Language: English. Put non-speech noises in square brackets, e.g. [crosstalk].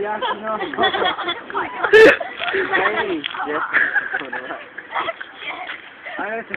Yeah, no. [laughs] Hey, yes. I'm gonna